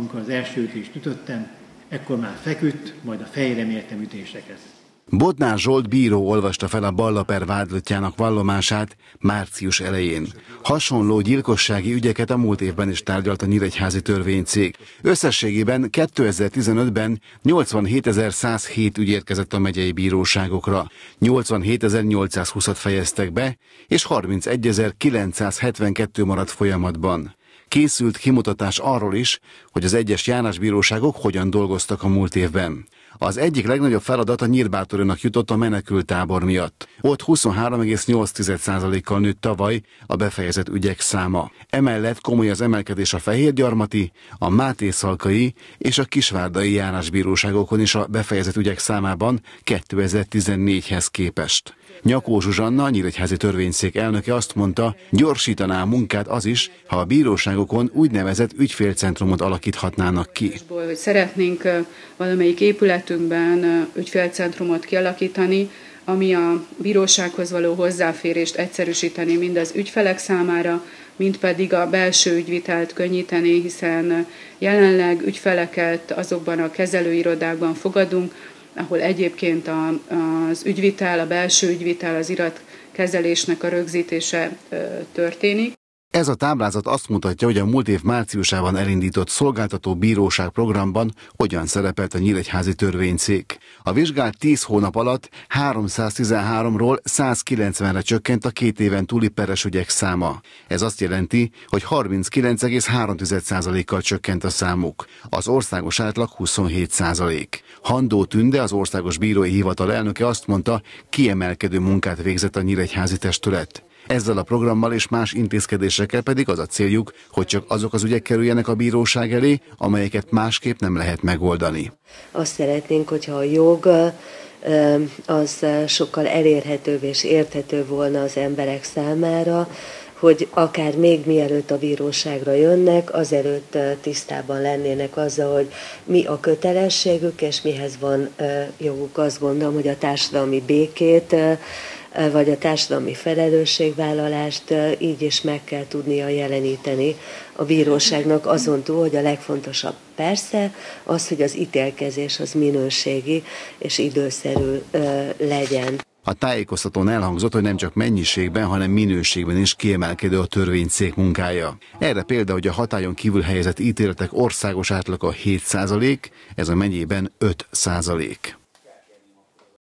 amikor az első ütést ütöttem, ekkor már feküdt, majd a fejre mértem ütéseket. Bodnár Zsolt bíró olvasta fel a Ballaper vádlottjának vallomását március elején. Hasonló gyilkossági ügyeket a múlt évben is tárgyalt a Nyíregyházi törvénycég. Összességében 2015-ben 87.107 ügy érkezett a megyei bíróságokra, 87.820-at fejeztek be, és 31.972 maradt folyamatban. Készült kimutatás arról is, hogy az egyes János bíróságok hogyan dolgoztak a múlt évben. Az egyik legnagyobb feladat a Nyírbátorinak jutott a menekültábor miatt. Ott 23,8%-kal nőtt tavaly a befejezett ügyek száma. Emellett komoly az emelkedés a Fehérgyarmati, a Mátészalkai és a Kisvárdai járásbíróságokon is a befejezett ügyek számában 2014-hez képest. Nyakó Zsuzsanna, a Nyíregyházi Törvényszék elnöke azt mondta, gyorsítaná a munkát az is, ha a bíróságokon úgynevezett ügyfélcentrumot alakíthatnának ki. Szeretnénk valamelyik épületünkben ügyfélcentrumot kialakítani, ami a bírósághoz való hozzáférést egyszerűsíteni mind az ügyfelek számára, mint pedig a belső ügyvitelt könnyíteni, hiszen jelenleg ügyfeleket azokban a kezelőirodákban fogadunk, ahol egyébként a, az ügyvitel, a belső ügyvitel, az iratkezelésnek a rögzítése történik. Ez a táblázat azt mutatja, hogy a múlt év márciusában elindított szolgáltató bíróság programban hogyan szerepelt a Nyíregyházi törvényszék. A vizsgált 10 hónap alatt 313-ról 190-re csökkent a két éven túli peres ügyek száma. Ez azt jelenti, hogy 39,3%-kal csökkent a számuk. Az országos átlag 27%. Handó Tünde, az Országos Bírói Hivatal elnöke azt mondta, kiemelkedő munkát végzett a Nyíregyházi testület. Ezzel a programmal és más intézkedésekkel pedig az a céljuk, hogy csak azok az ügyek kerüljenek a bíróság elé, amelyeket másképp nem lehet megoldani. Azt szeretnénk, hogyha a jog az sokkal elérhetőbb és érthető volna az emberek számára, hogy akár még mielőtt a bíróságra jönnek, azelőtt tisztában lennének azzal, hogy mi a kötelességük, és mihez van joguk. Azt gondolom, hogy a társadalmi békét vagy a társadalmi felelősségvállalást így is meg kell tudnia jeleníteni a bíróságnak azon túl, hogy a legfontosabb persze az, hogy az ítélkezés az minőségi és időszerű legyen. A tájékoztatón elhangzott, hogy nem csak mennyiségben, hanem minőségben is kiemelkedő a törvényszék munkája. Erre példa, hogy a hatályon kívül helyezett ítéletek országos átlaga 7% ez a mennyiben 5 százalék.